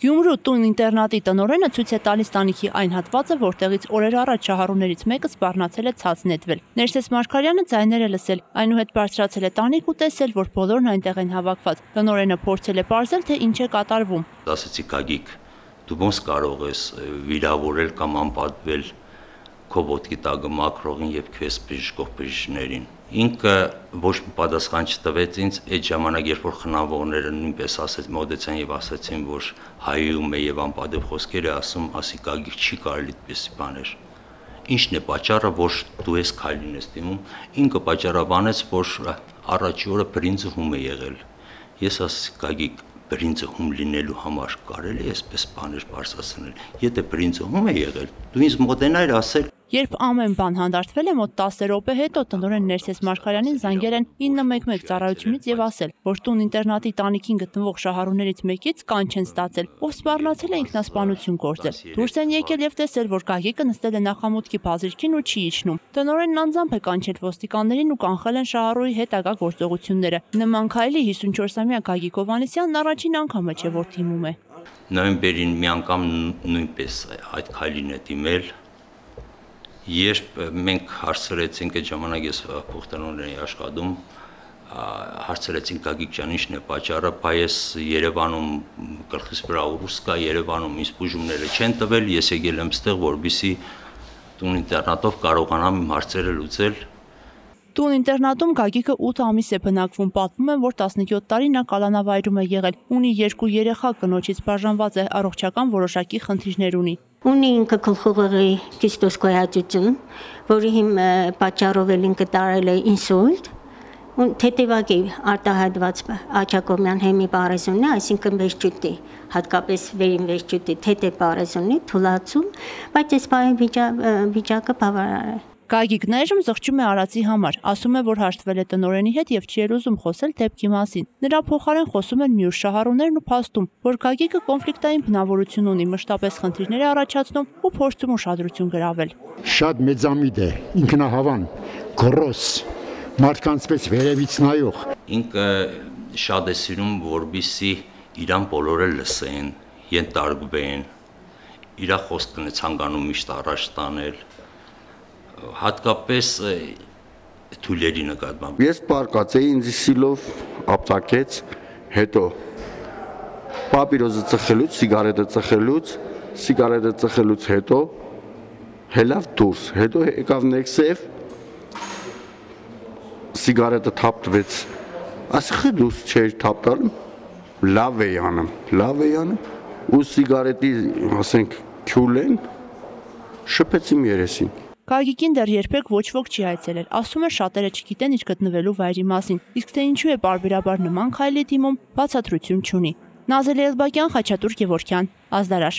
Գյումրու տուն ինտերնատի տնորենը ցույց է տալիս տանիքի այն հատվածը, որտեղից օրեր առաջ շահառուներից մեկը սպառնացել է ցած նետվել։ Ներսես Մարգարյանը ձայներ է լսել, այնուհետ բարձրացել է տանիք ու տեսել, որ բոլորն այնտեղ են հավաքված։ Տնորենը փորձել է ողջել, թե ինչ է կատարվում։ Ասացի Գագիկ, դու ոնց կարող ես վիրավորել կամ անպատվել քո ոտքի տակը մակրողին եւ քեզ բժշկող բժիշկներին։ Ինքը ոչ մի պատասխան չտվեց ինձ այդ ժամանակ, երբ որ խնամողները նույնպես ասեց մոդեցան եւ ասացին, որ հայում է եւ անպատիվ խոսքեր է ասում, ասի կագիկ չի կարելի այդպեսի բաներ։ Ինչն է պատճառը, որ դու ես քայլին ես դիմում։ Ինքը պատճառաբանեց, որ առաջի օրը բրինձը հում է եղել։ Ես ասացի կագիկ բրինձը հում լինելու համար կարելի է այսպես բաներ բարձրացնել։ Եթե բրինձը հում է եղել, դու ինձ մոտենայր ասել Երբ ամեն բան հանդարտվել է մոտ 10 րոպե հետո տնօրեն Ներսես Մարգարյանին զանգել են 911 ծառայությունից եւ ասել, որ տուն ինտերնատի տանիքին գտնվող շահառուներից մեկից կանչ են ստացել, ով սպառնացել է ինքնասպանություն գործել։ Դուրս են եկել եւ տեսել, որ Գագիկը նստել է նախամուտքի բազիրքին ու չի իջնում։ Տնօրենն անձամբ է կանչել ոստիկաններին ու կանխել են շահառուի հետագա գործողությունները։ Նման քայլի 54-ամյա Գագիկ Հովանեսյանն առաջին անգամը չէ որ թիմում է։ Նոյեմբերին մի անգամ նույնպես այդ քայլին է դիմել երբ մենք հարցրեցինք այդ ժամանակ ես փոխտնօրեն էի աշխատում հարցրեցինք Գագիկ ջան ինչն է պատճառը, բայց Երևանում գլխիս վրա ուռուս կա, Երևանում ինձ բուժումները չեն տվել, ես եկել եմ ստեղ, որբիսի տուն ինտերնատով կարողանամ իմ հարցերը լուծել Տուն ինտերնատում Գագիկը 8 ամիս է բնակվում, պատմում են, որ 17 տարի նա կալանավայրում է եղել։ Ունի երկու երեխա, կնոջից բաժանված է, առողջական որոշակի խնդիրներ ունի։ Ունի ինքը գլխուղեղի կիստոսկոյացություն, որի հիմ պատճառով էլ ինքը տարել է ինսուլտ, թեթևակի արտահայտված աչակոմյան հեմի պարեզունն է, այսինքն վերջուտի, հատկապես վերին վերջուտի թեթև պարեզունի թուլացում, բայց այս վիճակը բավարար է։ Գագիկն այժմ զղջում է արածի համար, ասում է, որ հաշտվել է տնորենի հետ եւ չի ուզում խոսել դեպքի մասին։ Նրա փոխարեն խոսում են մյուս շահառուներն ու փաստում, որ Գագիկը կոնֆլիկտային բնավորություն ունի, մշտապես խնդիրներ է առաջացնում ու փորձում ուշադրություն գրավել։ Շատ մեծամիտ է, ինքնահավան, գռոս, մարդկանց պես վերևից նայող։ Ինքը շատ է սիրում, որբիսի իրան բոլորը լսեն, ենթարկվեն։ Իր խոսքն է ցանկանում միշտ առաջ տանել հատկապես թույլերի նկատմամբ։ Ես պարկած էի ինձ սիլով ապտակեց, հետո պապիրոզը ծխելուց, սիգարետը ծխելուց, սիգարետը ծխելուց հետո հելավ դուրս, հետո եկավ նեքսև սիգարետը թափտվեց։ Ասխի դուրս չէր թափտալու։ Լավ էի անում, լավ էի անում ու սիգարետի, ասենք, քյուլեն շփեցիմ երեսին։ Գագիկին դեռ երբեք ոչ ոք չի այցելել։ Ասում է շատերը չգիտեն իր գտնվելու վայրի մասին։ Իսկ թե ինչու է բարբերաբար նման քայլի դիմում, բացատրություն չունի։ Նազելի Էլբակյան, Խաչատուր Գևորքյան, Ազդարաշ։